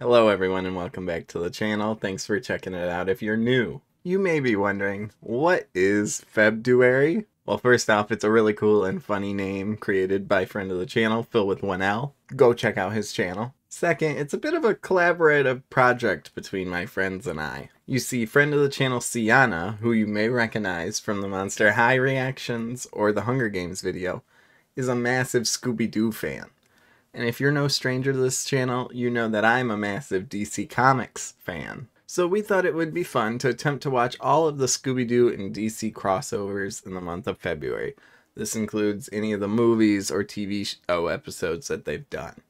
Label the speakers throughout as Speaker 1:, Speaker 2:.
Speaker 1: Hello everyone and welcome back to the channel. Thanks for checking it out if you're new. You may be wondering, what is Feb-Doo-Uary? Well, first off, it's a really cool and funny name created by friend of the channel, Phil with one L. Go check out his channel. Second, it's a bit of a collaborative project between my friends and I. You see, friend of the channel Cianna, who you may recognize from the Monster High reactions or the Hunger Games video, is a massive Scooby-Doo fan. And if you're no stranger to this channel, you know that I'm a massive DC Comics fan. So we thought it would be fun to attempt to watch all of the Scooby-Doo and DC crossovers in the month of February. This includes any of the movies or TV show oh, episodes that they've done.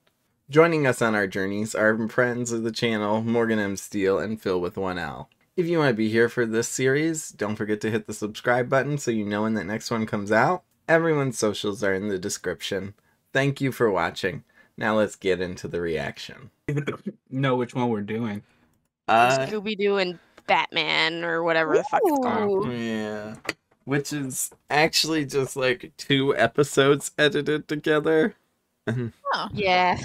Speaker 1: Joining us on our journeys are friends of the channel, Morgan M. Steele and Phil with 1L. If you want to be here for this series, don't forget to hit the subscribe button so you know when the next one comes out. Everyone's socials are in the description. Thank you for watching. Now let's get into the reaction.
Speaker 2: know which one we're doing.
Speaker 1: Uh,
Speaker 3: Scooby Doo and Batman or whatever the fuck it's called.
Speaker 1: Yeah. Which is actually just like two episodes edited together. And
Speaker 3: Yeah.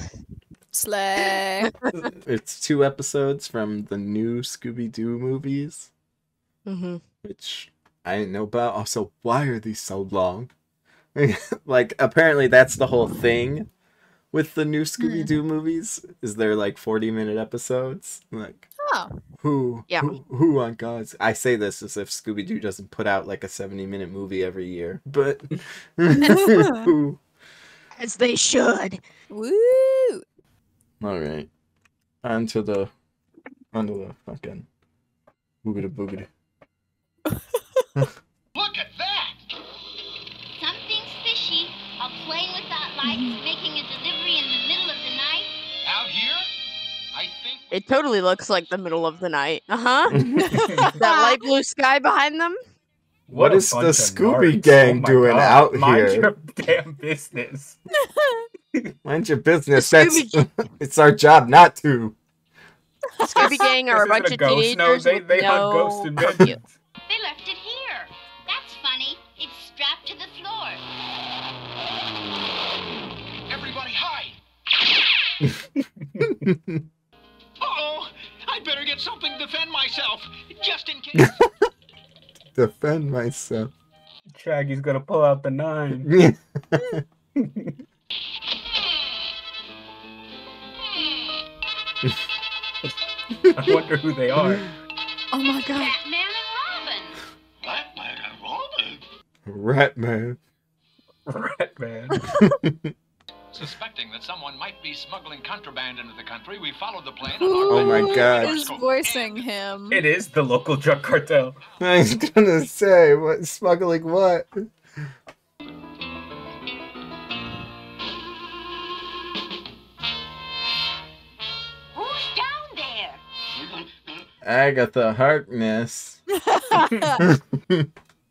Speaker 4: Slay.
Speaker 1: it's two episodes from the new Scooby Doo movies,
Speaker 3: hmm
Speaker 1: which I didn't know about. Also, why are these so long? like, apparently, that's the whole thing with the new Scooby Doo hmm. movies. Is they're like forty minute episodes? Like,
Speaker 4: Oh.
Speaker 1: who?
Speaker 3: Yeah.
Speaker 1: Who, who on God's? I say this as if Scooby Doo doesn't put out like a seventy minute movie every year, but who?
Speaker 3: As they should.
Speaker 4: Woo.
Speaker 1: All right, onto the onto the fucking boogity boogity.
Speaker 5: Look at that!
Speaker 6: Something's fishy. A plane making a delivery in the middle of the night.
Speaker 5: Out here, I think
Speaker 3: It totally looks like the middle of the night. Uh huh. that light blue sky behind them.
Speaker 1: What
Speaker 2: a
Speaker 1: the Scooby
Speaker 2: nards.
Speaker 1: gang
Speaker 2: Oh
Speaker 1: doing
Speaker 2: God.
Speaker 1: out
Speaker 2: Mind
Speaker 1: here?
Speaker 2: your damn business.
Speaker 1: Mind your business. That's
Speaker 3: Scooby-
Speaker 1: it's our job not to.
Speaker 3: Scooby Gang are a
Speaker 2: This isn't
Speaker 3: bunch of
Speaker 2: ghost. No,
Speaker 3: teenagers.
Speaker 2: they,
Speaker 3: with
Speaker 2: they
Speaker 3: no
Speaker 2: hunt ghosts and
Speaker 6: They left it here.
Speaker 5: Uh-oh! I'd better get something to defend myself, just in case.
Speaker 1: Defend myself.
Speaker 2: Shaggy's gonna pull out the nine. I wonder who they are.
Speaker 4: Oh my god.
Speaker 6: Batman and Robin.
Speaker 5: Batman and Robin.
Speaker 1: Rat man.
Speaker 2: Rat man.
Speaker 5: Suspecting that someone might be smuggling contraband into the country, we followed the plane
Speaker 4: Who
Speaker 1: Oh my God.
Speaker 4: is voicing him?
Speaker 2: It is the local drug cartel.
Speaker 1: I was gonna say what smuggling what?
Speaker 6: Who's down there?
Speaker 1: Agatha Harkness.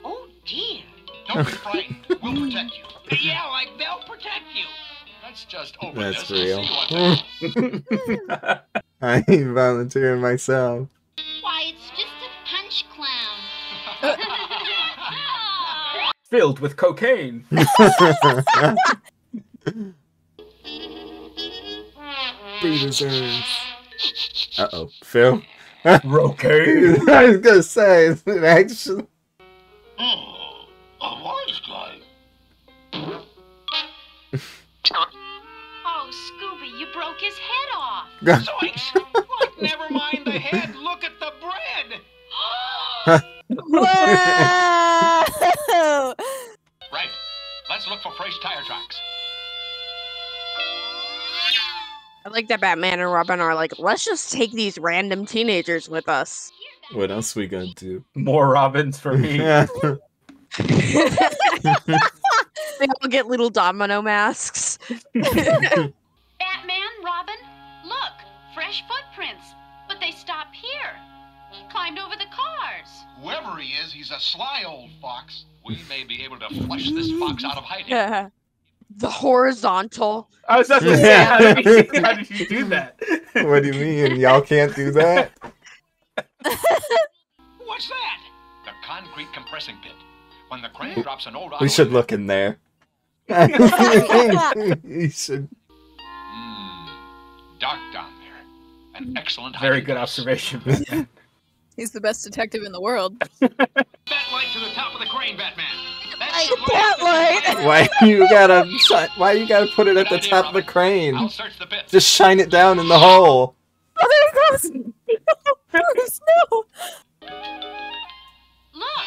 Speaker 6: Oh dear.
Speaker 5: Don't be frightened. We'll protect you. Yeah, like they'll protect you. Let's just open
Speaker 1: That's
Speaker 5: this
Speaker 1: real.
Speaker 5: and see what
Speaker 1: I ain't volunteering myself.
Speaker 6: Why, it's just a punch clown.
Speaker 2: Filled with cocaine.
Speaker 1: Beat his. Uh oh, Phil.
Speaker 2: Rocaine.
Speaker 1: I was gonna say, is it actually?
Speaker 5: Oh, a wise guy.
Speaker 6: Oh, Scooby, you broke his head off.
Speaker 5: Zoinks! Like, never mind the head. Look at the bread.
Speaker 4: Whoa!
Speaker 5: Right. Let's look for fresh tire tracks.
Speaker 3: I like that Batman and Robin are like, let's just take these random teenagers with us.
Speaker 1: What else we gonna do?
Speaker 2: More robins for me.
Speaker 3: They all get little domino masks.
Speaker 6: Batman, Robin, look, fresh footprints. But they stop here. He climbed over the cars.
Speaker 5: Whoever he is, he's a sly old fox. We may be able to flush this fox out of hiding.
Speaker 3: the horizontal.
Speaker 2: I was about to say, how did, you, how did you do that?
Speaker 1: what do you mean? Y'all can't do that?
Speaker 5: What's that? The concrete compressing pit. When the crane drops an old
Speaker 1: We
Speaker 5: auto
Speaker 1: should look in there. you should.
Speaker 5: Hmm. Dark down there. An mm-hmm. excellent
Speaker 2: Very
Speaker 5: hiding
Speaker 2: good
Speaker 5: place.
Speaker 2: observation.
Speaker 4: He's the best detective in the world.
Speaker 5: Bat light to the top of the crane, Batman. That's
Speaker 3: bat light.
Speaker 1: Why you gotta why you gotta put it at the top of the
Speaker 5: I'll
Speaker 1: crane?
Speaker 5: search the pits.
Speaker 1: Just shine it down in the hole.
Speaker 4: Oh, there it goes! Bruce, no!
Speaker 6: Look,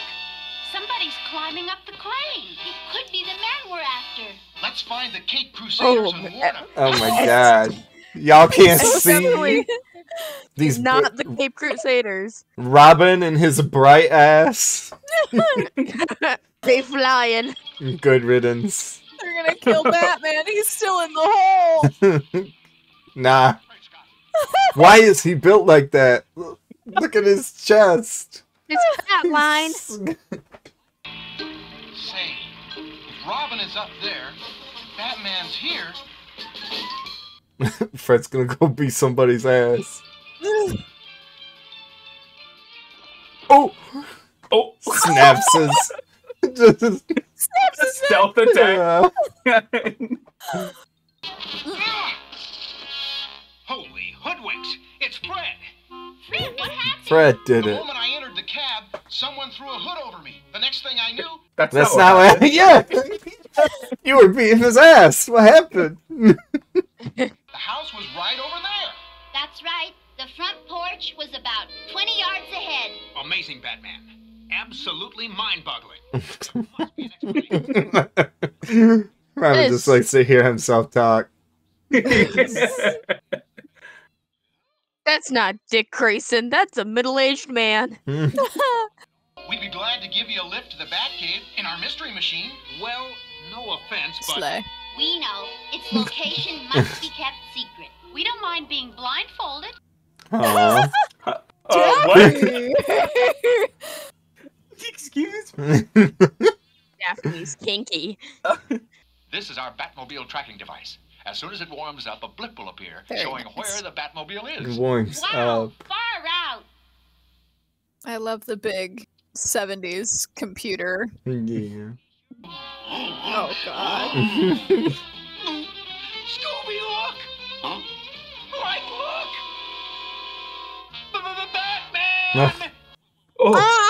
Speaker 6: somebody's climbing up the crane. It could be the man we're after.
Speaker 5: Let's find the Cape Crusaders
Speaker 3: Oh,
Speaker 5: and warn them.
Speaker 1: Oh my god. Y'all can't see
Speaker 3: definitely
Speaker 1: these
Speaker 3: not
Speaker 1: br-
Speaker 3: the Cape Crusaders.
Speaker 1: Robin and his bright ass.
Speaker 3: they flying.
Speaker 1: Good riddance.
Speaker 4: They're gonna kill Batman. He's still in the hole.
Speaker 1: nah. Why is he built like that? Look at his chest.
Speaker 3: It's fat line.
Speaker 5: Say, if Robin is up there, Batman's here.
Speaker 1: Fred's gonna go beat somebody's ass. Oh!
Speaker 2: Oh,
Speaker 1: Snaps his. Just,
Speaker 2: stealth attack.
Speaker 1: uh,
Speaker 5: Ah! Holy hoodwinks! It's Fred.
Speaker 6: Fred, what happened?
Speaker 1: Fred did
Speaker 5: The
Speaker 1: it.
Speaker 5: moment I entered the cab, someone threw a hood over me. The next thing I knew,
Speaker 2: That's,
Speaker 1: That's
Speaker 2: not,
Speaker 1: not
Speaker 2: what
Speaker 1: what. Yeah! You were beating his ass. What happened?
Speaker 5: The house was right over there.
Speaker 6: That's right. The front porch was about 20 yards ahead.
Speaker 5: Amazing, Batman. Absolutely mind-boggling. Must be an explanation.
Speaker 1: Robin
Speaker 3: This-
Speaker 1: just likes to hear himself talk.
Speaker 3: That's not Dick Grayson. That's a middle-aged man.
Speaker 5: We'd be glad to give you a lift to the Batcave in our mystery machine. Well, no offense, but
Speaker 4: Slay.
Speaker 6: We know its location must be kept secret. We don't mind being blindfolded.
Speaker 1: Aw.
Speaker 2: uh, what? Excuse me.
Speaker 3: Daphne's kinky.
Speaker 5: this is our Batmobile tracking device. As soon as it warms up, a blip will appear
Speaker 4: Very
Speaker 5: showing
Speaker 4: nice.
Speaker 5: where the Batmobile is.
Speaker 1: Warms
Speaker 6: Wow,
Speaker 1: up.
Speaker 6: far out.
Speaker 4: I love the big 70s computer.
Speaker 1: Yeah.
Speaker 4: Oh, God.
Speaker 5: Scooby, look! Huh? Right, look! B-b-b-Batman!
Speaker 2: Oh,
Speaker 3: Ah!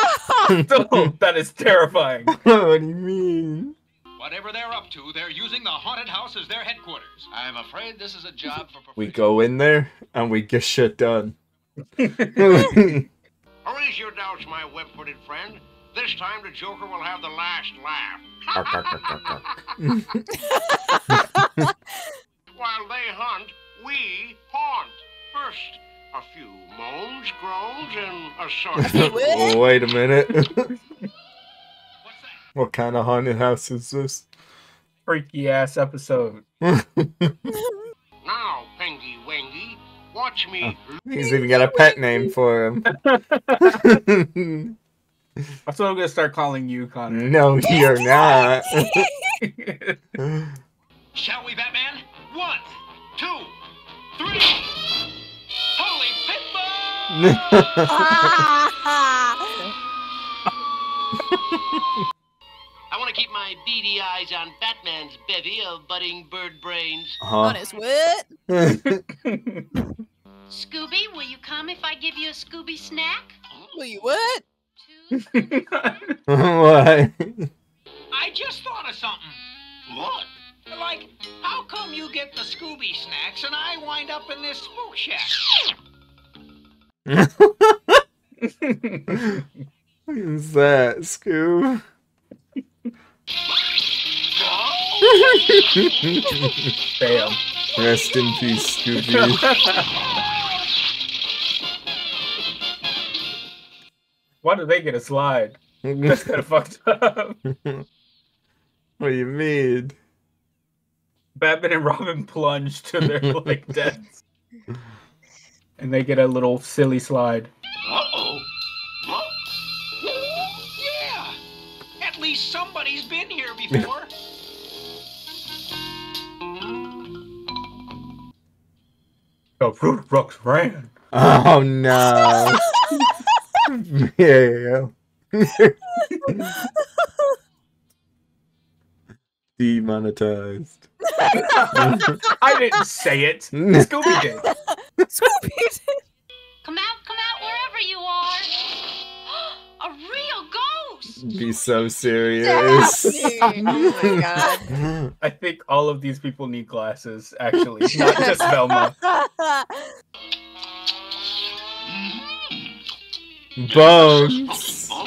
Speaker 2: oh, that is terrifying.
Speaker 1: what do you mean?
Speaker 5: Whatever they're up to, they're using the haunted house as their headquarters. I'm afraid this is a job for
Speaker 1: We go in there and we get shit done.
Speaker 7: Erase your doubts, my web-footed friend. This time the Joker will have the last laugh. While they hunt, we haunt. First, a few moans, groans, and a sort
Speaker 1: oh, wait a minute. What kind of haunted house is this?
Speaker 2: Freaky ass episode.
Speaker 7: Now, Pengy Wengy, watch me.
Speaker 1: Oh, he's even got a pet name for him.
Speaker 2: That's what I'm gonna start calling you, Connor.
Speaker 1: no, you're not.
Speaker 5: Shall we, Batman? One, two, three. Holy pitbull!
Speaker 7: I want to keep my beady eyes on Batman's bevy of budding bird brains. Uh-huh.
Speaker 4: On
Speaker 1: huh?
Speaker 4: his what?
Speaker 6: Scooby, will you come if I give you a Scooby snack?
Speaker 4: Will you what?
Speaker 6: Two.
Speaker 1: what?
Speaker 5: I just thought of something.
Speaker 7: What?
Speaker 5: Like, how come you get the Scooby snacks and I wind up in this spook shack?
Speaker 1: What is that, Scoob?
Speaker 2: Bam.
Speaker 1: Rest in peace, Scooby.
Speaker 2: Why do they get a slide? That's kind of fucked up.
Speaker 1: what do you mean?
Speaker 2: Batman and Robin plunge to their like deaths, and they get a little silly slide.
Speaker 5: Uh-oh. Huh? Yeah! At least somebody's been here before.
Speaker 2: The fruit rocks ran.
Speaker 1: Oh no. yeah. Demonetized.
Speaker 2: I didn't say it. Scooby did.
Speaker 4: Scooby did. Come out, come out, wherever you are.
Speaker 6: A real ghost!
Speaker 1: Be so serious.
Speaker 4: Oh my god.
Speaker 2: I think all of these people need glasses, actually, not just Velma.
Speaker 1: Bones.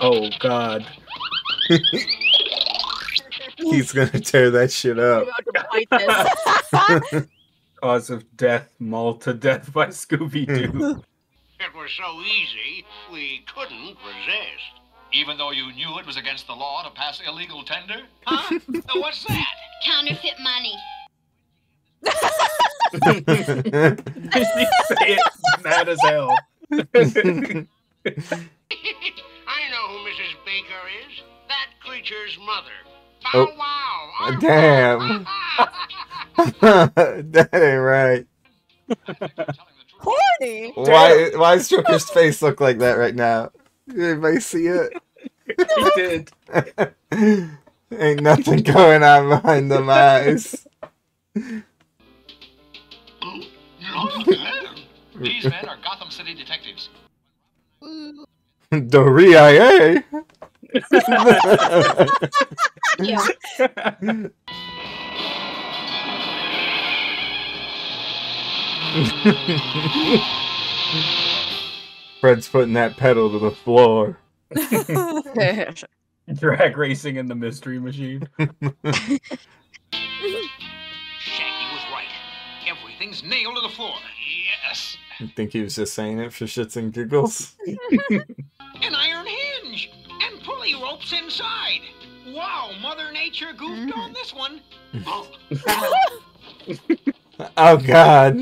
Speaker 2: Oh God.
Speaker 1: He's gonna tear that shit up.
Speaker 3: Fight.
Speaker 2: Cause of death, mauled to death by Scooby Doo.
Speaker 7: It was so easy, we couldn't resist.
Speaker 5: Even though you knew it was against the law to pass illegal tender?
Speaker 7: Huh? What's that?
Speaker 6: Counterfeit money.
Speaker 2: you say it mad as hell.
Speaker 7: I know who Mrs. Baker is. That creature's mother. Bow
Speaker 1: Oh.
Speaker 7: wow.
Speaker 1: Damn. that ain't right.
Speaker 4: Corny.
Speaker 1: Why why does Joker's face look like that right now? Did anybody see it?
Speaker 2: he did.
Speaker 1: ain't nothing going on behind them eyes.
Speaker 5: Oh, These men are Gotham City detectives.
Speaker 1: The RIA.
Speaker 4: Yeah.
Speaker 1: Fred's putting that pedal to the floor.
Speaker 2: Drag racing in the mystery machine.
Speaker 5: Shaggy was right. Everything's nailed to the floor. Yes.
Speaker 1: I think he was just saying it for shits and giggles.
Speaker 7: An iron hinge and pulley ropes inside. Wow, Mother Nature goofed on this one. Oh,
Speaker 1: Oh god.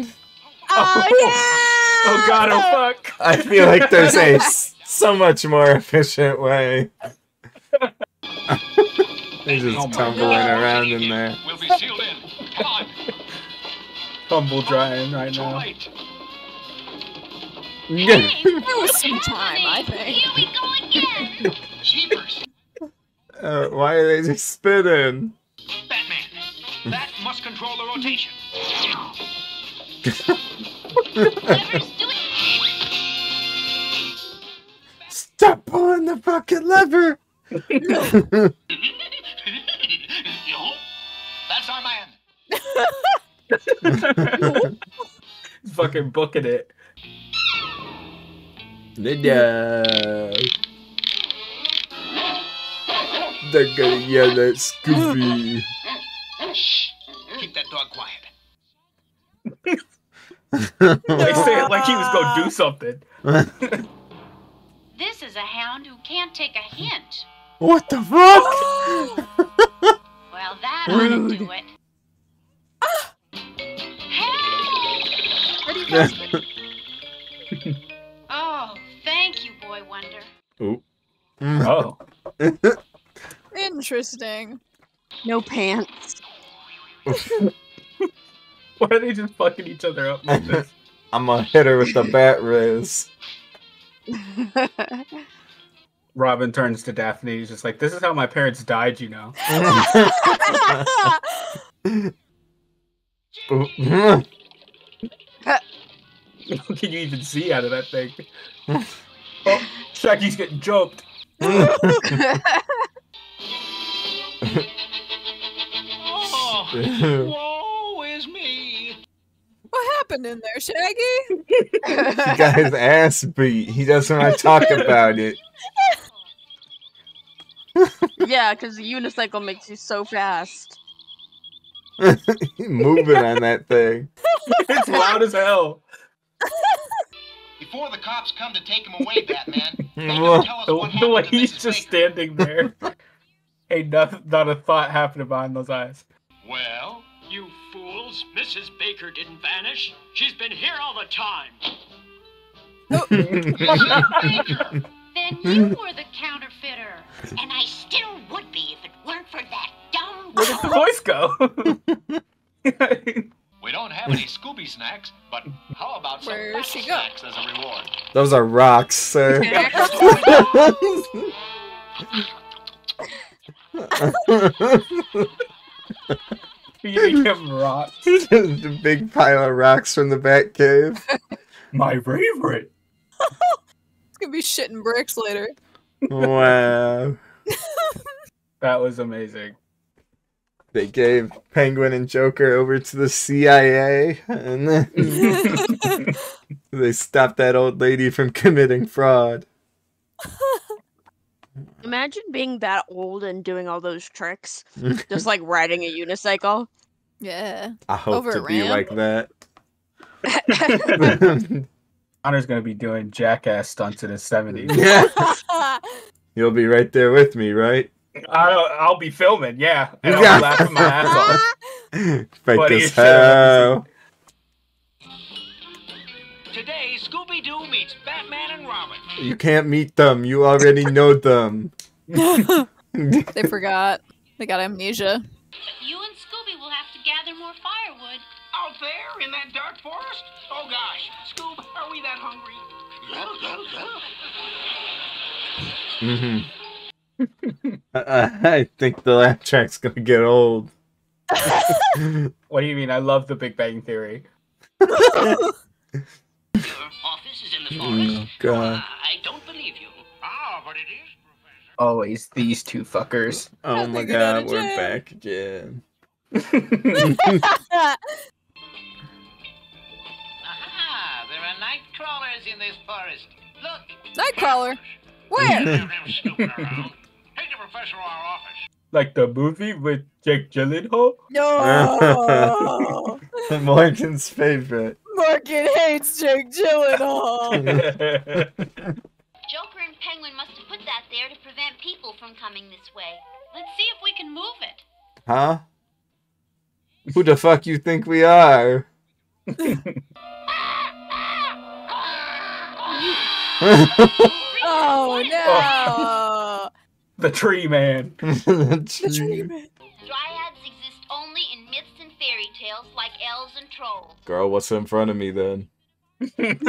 Speaker 4: Oh, oh yeah.
Speaker 2: Oh God! Oh fuck!
Speaker 1: I feel like there's a so much more efficient way. They're just
Speaker 2: Oh
Speaker 1: tumbling
Speaker 2: God.
Speaker 1: around in there.
Speaker 5: We'll be sealed in. Come on.
Speaker 2: Tumble drying right
Speaker 5: Too
Speaker 2: now.
Speaker 5: Late.
Speaker 4: There was some time, I think.
Speaker 6: Here we go again.
Speaker 5: Jeepers.
Speaker 1: Uh, why are they just spinning?
Speaker 7: Batman. That must control the rotation.
Speaker 1: Stop pulling the fucking lever!
Speaker 5: That's our man.
Speaker 2: Fucking booking it.
Speaker 1: Linda. They're gonna yell at Scooby.
Speaker 7: Shh. Keep that dog quiet.
Speaker 2: They say it like he was gonna do something.
Speaker 6: This is a hound who can't take a hint.
Speaker 1: what the fuck?
Speaker 6: Well, that ought to do it. Help! thank you, Boy Wonder.
Speaker 2: Oh,
Speaker 4: Interesting.
Speaker 3: no pants.
Speaker 2: why are they just fucking each other up like this?
Speaker 1: I'm gonna hit her with the bat riz.
Speaker 2: Robin turns to Daphne. He's just like, "This is how my parents died, you know."
Speaker 1: Ooh.
Speaker 2: Can you even see out of that thing? Oh, Shaggy's getting jumped.
Speaker 7: Oh, woe is me.
Speaker 4: What happened in there, Shaggy?
Speaker 1: he got his ass beat. He doesn't want to talk about it.
Speaker 3: yeah, because the unicycle makes you so fast.
Speaker 1: He moving on that thing.
Speaker 2: It's loud as hell.
Speaker 5: Before the cops come to take him away, Batman, they
Speaker 1: Well,
Speaker 5: tell us
Speaker 2: The,
Speaker 5: what
Speaker 2: the way
Speaker 5: to
Speaker 2: he's
Speaker 5: Mrs.
Speaker 2: just
Speaker 5: Baker.
Speaker 2: standing there. Ain't not, not a thought happening behind those eyes.
Speaker 5: Well,
Speaker 8: You fools! Mrs. Baker didn't vanish. She's been here all the time. Oh.
Speaker 6: Baker, then you were the counterfeiter.
Speaker 9: And I still would be if it weren't for that dumb
Speaker 2: Where did the voice go?
Speaker 5: we don't have any Scooby snacks, but how about some
Speaker 4: Where'd she go?
Speaker 5: snacks as a reward?
Speaker 1: Those are rocks, sir.
Speaker 2: Eating him rocks.
Speaker 1: the big pile of rocks from the Batcave.
Speaker 2: My favorite.
Speaker 4: it's gonna be shitting bricks later.
Speaker 1: wow.
Speaker 2: That was amazing.
Speaker 1: They gave Penguin and Joker over to the CIA, and then they stopped that old lady from committing fraud.
Speaker 3: Imagine being that old and doing all those tricks, just like riding a unicycle.
Speaker 4: yeah.
Speaker 1: I hope
Speaker 4: Over
Speaker 1: to
Speaker 4: a
Speaker 1: be
Speaker 4: ramp?
Speaker 1: like that.
Speaker 2: Connor's gonna be doing jackass stunts in his 70s.
Speaker 1: yeah, you'll be right there with me, right?
Speaker 2: I'll, I'll be filming, yeah. And I'll
Speaker 1: Yeah.
Speaker 2: be laughing my ass off.
Speaker 1: Fake
Speaker 2: Funny
Speaker 1: as
Speaker 2: as shit I've ever
Speaker 1: hell.
Speaker 7: Today, Scooby Doo meets Batman and Robin.
Speaker 1: You can't meet them. You already know them.
Speaker 4: they forgot. They got amnesia.
Speaker 6: You and Scooby will have to gather more firewood.
Speaker 7: Out there in that dark forest? Oh gosh, Scoob, are we that hungry?
Speaker 1: hmm I, I think the laugh track's gonna get old.
Speaker 2: What do you mean? I love the Big Bang Theory.
Speaker 9: Office is in the
Speaker 1: Oh,
Speaker 9: forest?
Speaker 1: God.
Speaker 9: I don't believe you.
Speaker 7: Ah, but it is, Professor.
Speaker 2: Always these two fuckers.
Speaker 1: Oh my
Speaker 4: think we got
Speaker 1: god, we're
Speaker 4: jam.
Speaker 1: back again.
Speaker 7: Aha, there are night crawlers in this forest. Look.
Speaker 4: Nightcrawler. Where?
Speaker 7: professor to our office.
Speaker 2: like the movie with Jake Gyllenhaal.
Speaker 4: No.
Speaker 1: Morgan's favorite.
Speaker 4: Morgan hates Jake Gyllenhaal.
Speaker 6: Joker and Penguin must have put that there to prevent people from coming this way. Let's see if we can move it.
Speaker 1: Huh? Who the fuck you think we are?
Speaker 4: oh
Speaker 2: the Tree Man.
Speaker 4: no. The tree man.
Speaker 6: Dryads exist only in myths and fairy tales like elves and trolls.
Speaker 1: Girl, what's in front of me then?
Speaker 6: Let's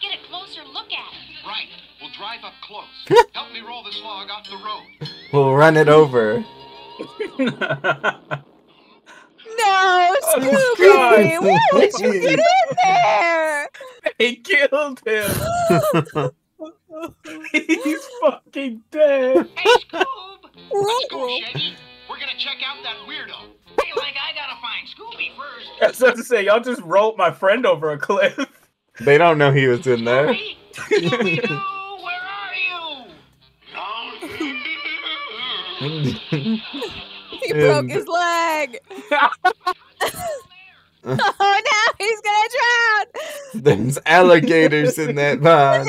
Speaker 6: get a closer look at it.
Speaker 5: Right. We'll drive up close. Help me roll this log off the road.
Speaker 1: we'll run it over.
Speaker 4: No, oh, Scooby!
Speaker 2: God.
Speaker 4: Why would you get in there?
Speaker 2: they killed him. He's fucking dead.
Speaker 7: Hey, Scoob!
Speaker 5: Let's go, Shaggy. We're gonna check out that weirdo.
Speaker 7: Hey, like I gotta find Scooby first.
Speaker 2: I was about to say, y'all just rolled my friend over a cliff.
Speaker 1: They don't know he was in there.
Speaker 7: Scooby, Scooby Doo, where are you?
Speaker 4: He broke his leg. oh no, he's gonna drown.
Speaker 1: There's alligators in that pond.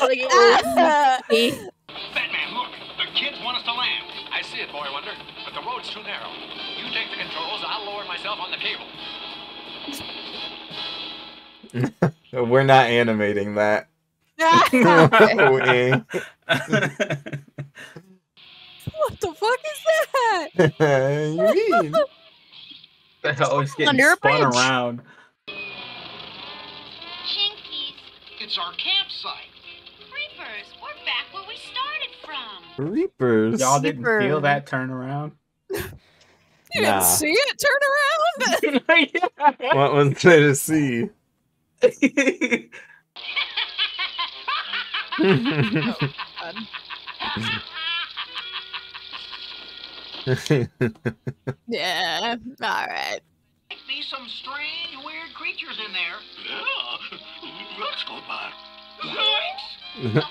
Speaker 1: Ah.
Speaker 5: Batman, look. The kids want us to land.
Speaker 8: I see it, Boy Wonder, but the road's too narrow. You take the controls, I'll lower myself on the cable.
Speaker 1: We're not animating that.
Speaker 4: What the fuck is that?
Speaker 1: you mean?
Speaker 2: They're always getting
Speaker 3: Under
Speaker 2: spun
Speaker 3: bridge.
Speaker 2: around.
Speaker 6: Jinkies,
Speaker 5: It's our campsite.
Speaker 1: Reapers.
Speaker 2: Y'all didn't feel that turnaround.
Speaker 4: You
Speaker 1: Nah.
Speaker 4: didn't see it? Turn around.
Speaker 2: Yeah.
Speaker 1: What was there to see?
Speaker 4: yeah. All right.
Speaker 7: Might be some strange, weird creatures in there.
Speaker 5: Yeah. Let's go back.
Speaker 7: Zoinks!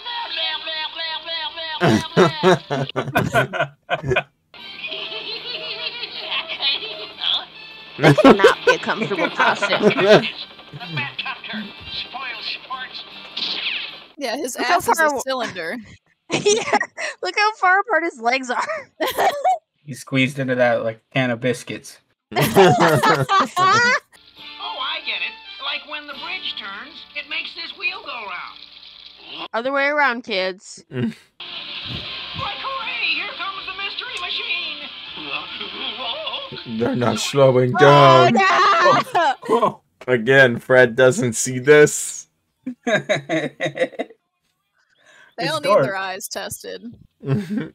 Speaker 3: That cannot be a comfortable costume.
Speaker 7: The Batcopter. Spoil sports.
Speaker 4: Yeah, his
Speaker 3: Look how
Speaker 4: ass is a cylinder.
Speaker 3: yeah, look how far apart his legs are.
Speaker 2: he squeezed into that like can of biscuits.
Speaker 7: Oh, I get it. Like when the bridge turns, it makes this wheel go round.
Speaker 3: Other way around, kids.
Speaker 1: They're not slowing down.
Speaker 4: oh,
Speaker 1: down.
Speaker 4: no!
Speaker 2: Whoa.
Speaker 1: Again, Fred doesn't see this.
Speaker 4: They
Speaker 2: It's
Speaker 4: all need their eyes tested.
Speaker 6: Jeepers,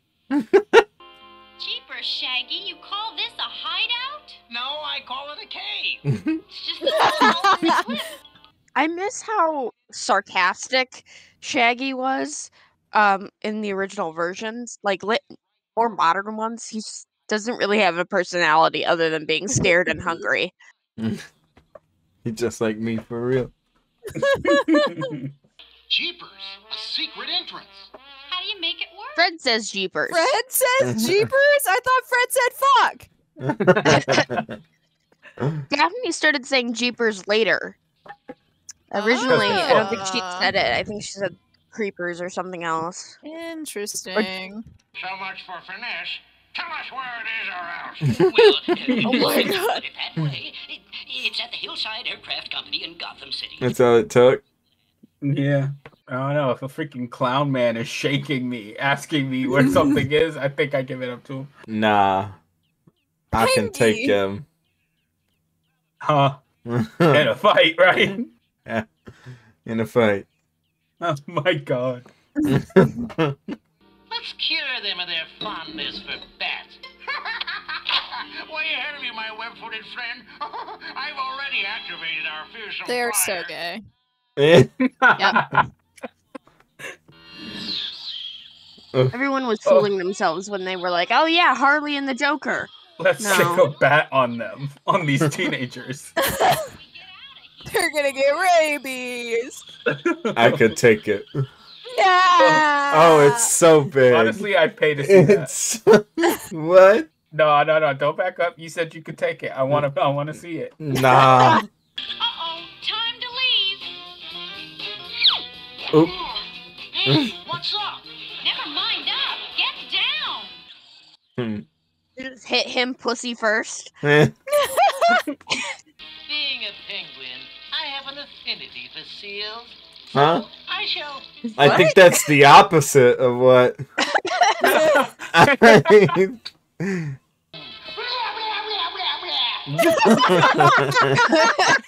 Speaker 6: Shaggy, you call this a hideout?
Speaker 7: No, I call it a cave.
Speaker 6: It's just a little hole in the cliff.
Speaker 3: I miss how sarcastic Shaggy was um in the original versions. Like lit or modern ones, he s- doesn't really have a personality other than being scared and hungry.
Speaker 1: He's just like me for real.
Speaker 5: Jeepers, a secret entrance.
Speaker 6: How do you make it work?
Speaker 3: Fred says Jeepers.
Speaker 4: Fred says Jeepers? I thought Fred said fuck.
Speaker 3: Daphne started saying Jeepers later. Originally, I don't think she
Speaker 4: Ah.
Speaker 3: said it. I think she said creepers or something else.
Speaker 4: Interesting.
Speaker 5: So much for finesse. Tell us where it is or else.
Speaker 9: Well,
Speaker 4: Oh my God.
Speaker 9: it that way. It, it's at the Hillside Aircraft Company in Gotham City.
Speaker 1: That's all it took.
Speaker 2: yeah. I don't know. If a freaking clown man is shaking me, asking me where something is, I think I give it up to him.
Speaker 1: Nah. I can take him.
Speaker 2: Huh? In a fight, right? Yeah.
Speaker 1: In a fight.
Speaker 2: Oh my god.
Speaker 7: Let's cure them of their fondness for bats.
Speaker 5: Way ahead of you, my web-footed friend. I've already activated our fearsome
Speaker 4: They're so gay.
Speaker 3: Everyone was
Speaker 2: Oh.
Speaker 3: fooling themselves when they were like, "Oh yeah, Harley and the Joker."
Speaker 2: Let's
Speaker 3: No.
Speaker 2: stick a bat on them, on these teenagers.
Speaker 4: They're gonna get rabies.
Speaker 1: I could take it.
Speaker 4: Yeah.
Speaker 1: Oh, it's so big.
Speaker 2: Honestly, I'd pay to see that.
Speaker 1: what?
Speaker 2: No, no, no! Don't back up. You said you could take it. I want to. I want to see it.
Speaker 1: Nah.
Speaker 6: Uh-oh, time to leave.
Speaker 1: Oop.
Speaker 7: Hey, what's up?
Speaker 6: Never mind up. Get down.
Speaker 1: Hmm.
Speaker 3: Just hit him pussy first.
Speaker 7: Being a penguin, I have an affinity for seals.
Speaker 1: Huh?
Speaker 7: I shall.
Speaker 1: I think that's the opposite of what.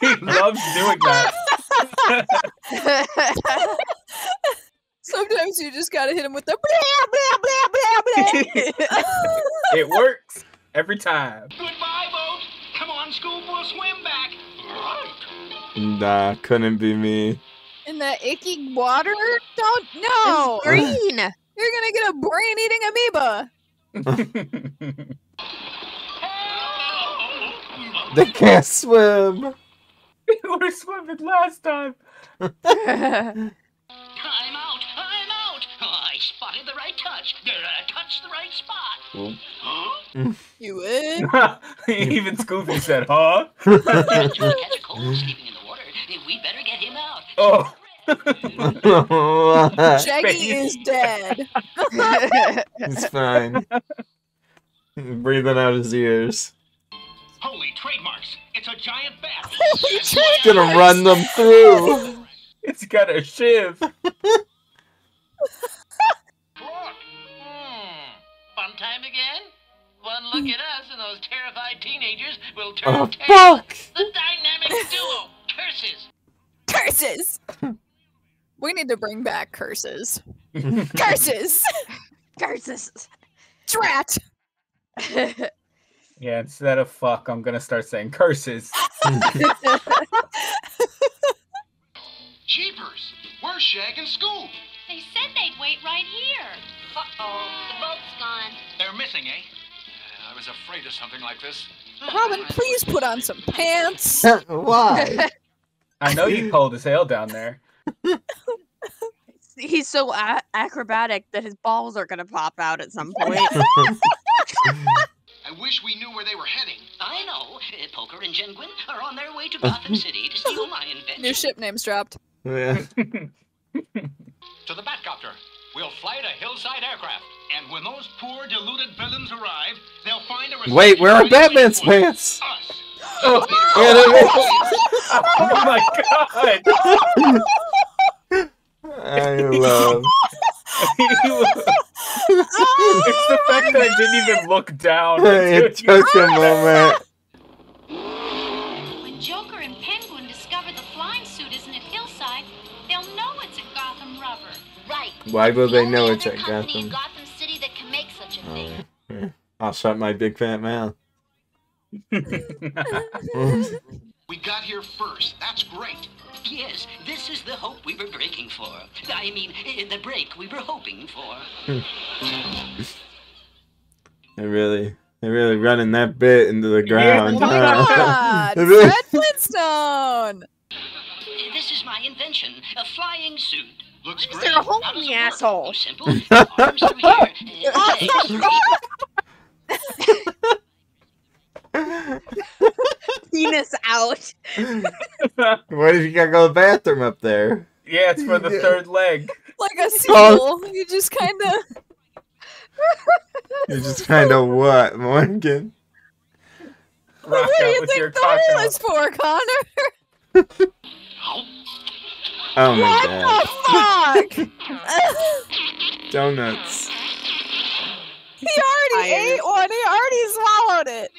Speaker 2: he loves doing that.
Speaker 4: Sometimes you just gotta hit him with the blah blah blah blah blah.
Speaker 2: It works every time.
Speaker 7: Goodbye, boat. Come on, Scoop. We'll swim back. Right.
Speaker 1: nah, couldn't be me.
Speaker 4: In the icky water? Don't no.
Speaker 3: It's green.
Speaker 4: You're gonna get a brain-eating amoeba.
Speaker 1: They can't swim.
Speaker 2: we were swimming last time.
Speaker 9: I'm out! I'm out! Oh, I spotted the right touch. Uh, touched the right spot. Huh?
Speaker 4: You would.
Speaker 2: Even Scooby said, "Huh?"
Speaker 9: Catch a cold sleeping in the water. We better get him out.
Speaker 2: Oh.
Speaker 4: Shaggy is dead.
Speaker 1: It's fine. Breathing out his ears.
Speaker 5: Holy trademarks! It's a giant bat.
Speaker 4: Holy
Speaker 5: That's why
Speaker 1: Gonna run them through.
Speaker 2: It's got a shiv.
Speaker 7: Hmm. Fun time again? One look at us and those terrified teenagers will turn
Speaker 1: Oh
Speaker 7: tail.
Speaker 1: fuck!
Speaker 7: The dynamic duo. Curses.
Speaker 4: Curses. We need to bring back curses. Curses.
Speaker 3: Curses.
Speaker 4: Drat.
Speaker 2: Yeah, instead of fuck, I'm gonna start saying curses.
Speaker 5: Jeepers! Where's Shag and Scoop?
Speaker 6: They said they'd wait right here.
Speaker 9: Uh-oh, the boat's gone.
Speaker 5: They're missing, eh?
Speaker 8: I was afraid of something like this.
Speaker 4: Robin, please put on some pants.
Speaker 1: Why?
Speaker 2: I know you cold as hell down there.
Speaker 3: He's so a- acrobatic that his balls are gonna pop out at some point.
Speaker 5: I wish we knew where they were heading.
Speaker 9: I know. Uh, Poker and Jenguin are on their way to Gotham City to steal my invention.
Speaker 4: New ship names dropped.
Speaker 1: Yeah.
Speaker 8: To the Batcopter. We'll fly to Hillside Aircraft.
Speaker 5: And when those poor, deluded villains arrive, they'll find a
Speaker 1: Wait, where are Batman's pants?
Speaker 5: Us.
Speaker 2: Oh, oh my god!
Speaker 1: I love.
Speaker 2: it's the fact that I didn't even look down.
Speaker 1: it took a moment.
Speaker 6: When Joker and Penguin discover the flying suit isn't at Hillside, they'll know it's at Gotham Rubber.
Speaker 9: Right.
Speaker 1: Why will
Speaker 9: The
Speaker 1: they know it's
Speaker 9: other
Speaker 1: at Gotham?
Speaker 9: Gotham City that can make such a
Speaker 1: Oh,
Speaker 9: thing.
Speaker 1: yeah. Yeah. I'll shut my big fat mouth.
Speaker 5: We got here first. That's great.
Speaker 9: Yes, this is the hope we were breaking for. I mean, eh, the break we were hoping for.
Speaker 1: They really, they really running that bit into the ground.
Speaker 4: Oh my
Speaker 1: huh?
Speaker 4: god!
Speaker 1: Really-
Speaker 4: Fred Flintstone!
Speaker 9: Eh, This is my invention, a flying suit.
Speaker 5: Looks
Speaker 3: Is
Speaker 5: great.
Speaker 3: there a hole
Speaker 9: How
Speaker 3: in
Speaker 9: does
Speaker 3: the
Speaker 9: it work?
Speaker 3: asshole?
Speaker 9: Oh, simple. Arms through here. eh, legs
Speaker 3: Penis out.
Speaker 1: what if you gotta go to the bathroom up there?
Speaker 2: Yeah, it's for the
Speaker 1: Yeah.
Speaker 2: third leg.
Speaker 4: Like a sequel. You just kind of.
Speaker 1: You just kind of what, Morgan?
Speaker 2: Rock
Speaker 4: What do you
Speaker 2: with
Speaker 4: think the
Speaker 2: cock
Speaker 4: is for, Connor?
Speaker 1: Oh my
Speaker 4: What
Speaker 1: god.
Speaker 4: the fuck?
Speaker 1: Donuts.
Speaker 4: he already
Speaker 3: Tired.
Speaker 4: ate one. He already swallowed it.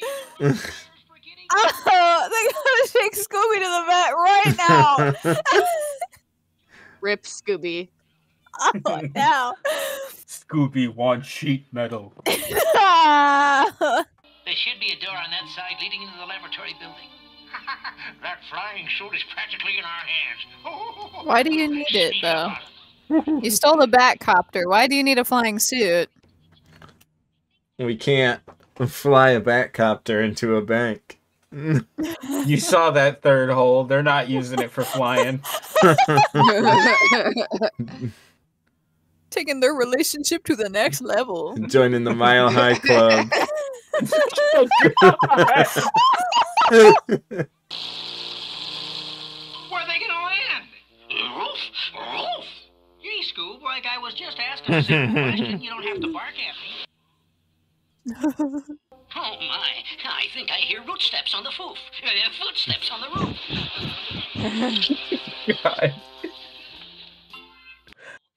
Speaker 4: Oh, they gotta take Scooby to the vet right now.
Speaker 3: Rip Scooby.
Speaker 4: oh, now.
Speaker 2: Scooby wants sheet metal.
Speaker 9: There should be a door on that side leading into the laboratory building.
Speaker 5: that flying suit is practically in our hands.
Speaker 4: Why do you need it, though? You stole the Batcopter. Why do you need a flying suit?
Speaker 1: we can't fly a Batcopter into a bank.
Speaker 2: You saw that third hole. They're not using it for flying.
Speaker 4: Taking their relationship to the next level.
Speaker 1: Joining the Mile High Club.
Speaker 7: Where are they gonna land?
Speaker 9: Roof, roof.
Speaker 7: Gee, Scoob, like I was just asking a simple question, you don't have to bark at me.
Speaker 9: Oh my, I think I hear footsteps on the foof. Uh, footsteps on the roof.
Speaker 2: God.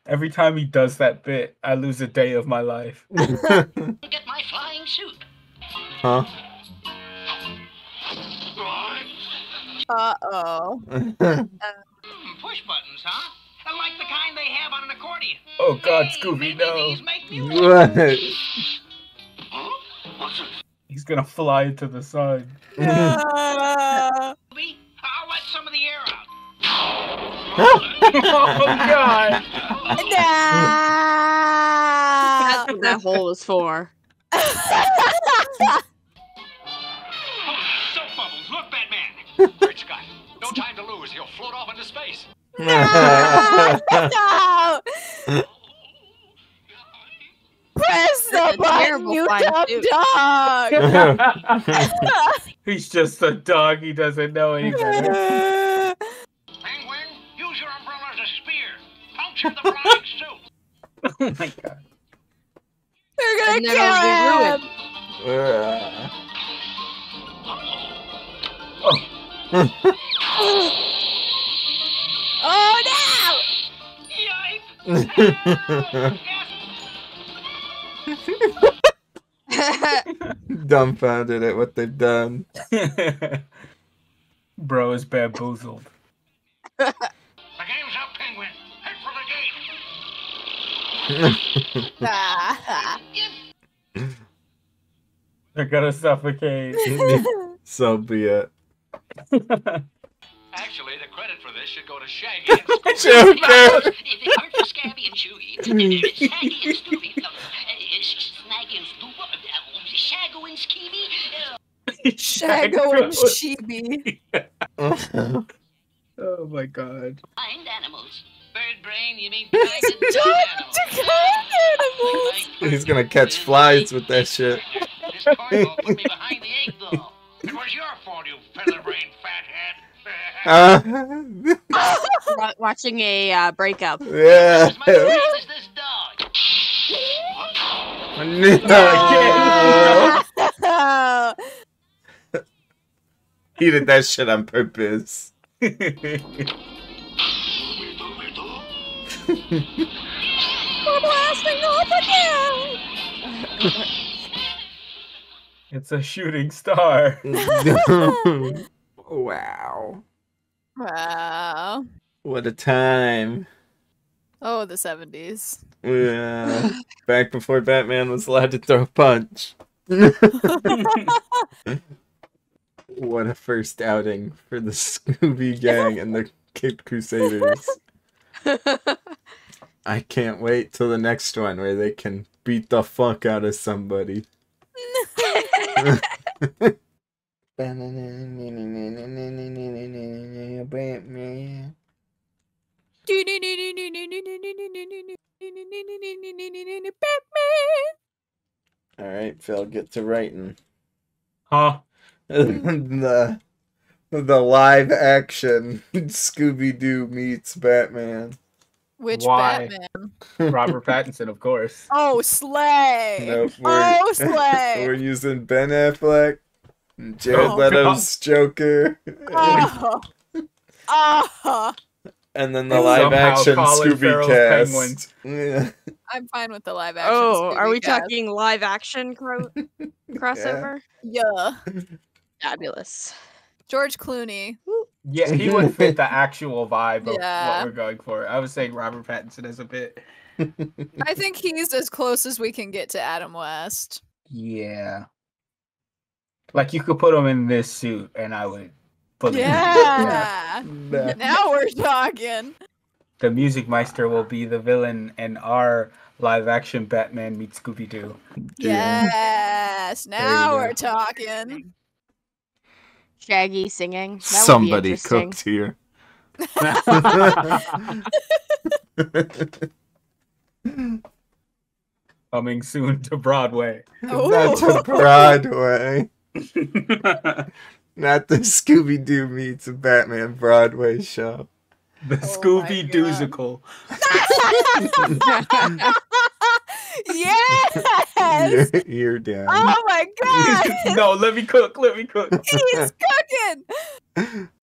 Speaker 2: Every time he does that bit, I lose a day of my life.
Speaker 9: Look at my flying suit.
Speaker 1: huh?
Speaker 4: Uh oh.
Speaker 7: Hmm, push buttons, huh? Uh, Like the kind they have on an accordion.
Speaker 2: Oh God,
Speaker 7: Hey,
Speaker 2: Scooby,
Speaker 7: maybe
Speaker 2: no!
Speaker 7: these make music.
Speaker 1: what?
Speaker 9: Huh? What's it?
Speaker 2: He's gonna fly to the sun.
Speaker 4: Ah.
Speaker 7: I'll let some of the air out.
Speaker 2: oh God!
Speaker 3: That's what that hole is for.
Speaker 5: Soap bubbles, look, Batman. Great Scott. No time to lose. He'll float off into space.
Speaker 4: no. Press the button,
Speaker 3: terrible
Speaker 4: you dumb dog.
Speaker 2: He's just a dog. He doesn't know anything.
Speaker 5: Penguin, use your umbrella as a spear. Puncture the flying suit.
Speaker 2: Oh my God!
Speaker 4: They're gonna
Speaker 3: And
Speaker 4: kill
Speaker 3: it'll be
Speaker 4: him. Oh. oh no!
Speaker 7: Yipe!
Speaker 1: Dumbfounded at what they've done.
Speaker 2: Bro is bamboozled.
Speaker 5: The game's up, Penguin. Head for the gate.
Speaker 2: They're gonna suffocate.
Speaker 1: so be it.
Speaker 5: Actually, the credit for this should go to Shaggy and Scooby.
Speaker 1: Joker!
Speaker 9: If it weren't for Scabby and Chewy, Saggy and Scooby,
Speaker 4: Shago and Chibi.
Speaker 2: Oh my God!
Speaker 9: blind animals.
Speaker 5: Bird brain, you mean kind of
Speaker 4: Dr. Kind Animals!
Speaker 1: He's gonna catch flies with that shit.
Speaker 5: This cornball put me behind the eight ball. It was your fault, you feather-brained fathead.
Speaker 1: Uh,
Speaker 3: Watching a uh, breakup.
Speaker 1: yeah.
Speaker 9: As my friend this dog.
Speaker 1: No. He did that shit on purpose.
Speaker 4: We're blasting off again!
Speaker 2: it's a shooting star.
Speaker 1: wow.
Speaker 4: Wow.
Speaker 1: What a time.
Speaker 4: Oh, the 70s.
Speaker 1: Yeah. Back before Batman was allowed to throw a punch. What a first outing for the Scooby Gang and the Kid Crusaders. I can't wait till the next one where they can beat the fuck out of somebody. Batman. All right, Phil, get to writing.
Speaker 2: Huh?
Speaker 1: the the live action Scooby Doo meets Batman.
Speaker 4: Which
Speaker 2: Why?
Speaker 4: Batman?
Speaker 2: Robert Pattinson, of course.
Speaker 4: Oh, Slay!
Speaker 1: Nope,
Speaker 4: Oh, Slay!
Speaker 1: we're using Ben Affleck, and Jared
Speaker 2: Oh,
Speaker 1: Leto's Joker,
Speaker 4: Oh. Oh.
Speaker 1: and then the
Speaker 2: And
Speaker 1: live action
Speaker 2: Colin
Speaker 1: Scooby
Speaker 2: Farrell's
Speaker 1: cast.
Speaker 2: Penguins.
Speaker 1: Yeah.
Speaker 4: I'm fine with the live action.
Speaker 3: oh, are we
Speaker 4: cast.
Speaker 3: talking live action cro- crossover?
Speaker 4: Yeah.
Speaker 3: Fabulous.
Speaker 4: George Clooney.
Speaker 2: Yeah, he would fit the actual vibe of
Speaker 4: Yeah.
Speaker 2: what we're going for. I was saying Robert Pattinson is a bit.
Speaker 4: I think he's as close as we can get to Adam West.
Speaker 2: Yeah. Like you could put him in this suit and I would believe it.
Speaker 4: Yeah.
Speaker 1: Nah.
Speaker 4: now we're talking.
Speaker 2: The Music Meister will be the villain and our live action Batman meets Scooby Doo.
Speaker 4: Yes. Now we're talking.
Speaker 3: Shaggy singing. That would be
Speaker 1: Somebody cooked here.
Speaker 2: Coming soon to Broadway.
Speaker 1: Not to Broadway. Not the Scooby Doo meets a Batman Broadway show.
Speaker 2: The
Speaker 4: Oh
Speaker 2: Scooby Doozical.
Speaker 4: yes.
Speaker 1: You're, you're down.
Speaker 4: Oh my god.
Speaker 2: no, let me cook. Let me cook.
Speaker 4: He's cooking.